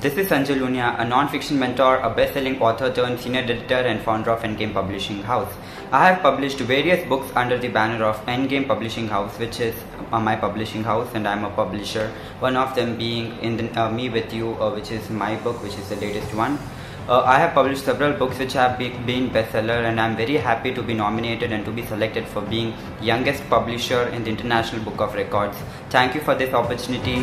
This is Sanjay Lunia, a non-fiction mentor, a best-selling author turned senior editor and founder of EnGame Publishing House. I have published various books under the banner of EnGame Publishing House, which is uh, my publishing house, and I'm a publisher. One of them being in the, uh, Me with You, uh, which is my book, which is the latest one. Uh, I have published several books which have be, been bestseller, and I'm very happy to be nominated and to be selected for being youngest publisher in the International Book of Records. Thank you for this opportunity.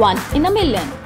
one in a million.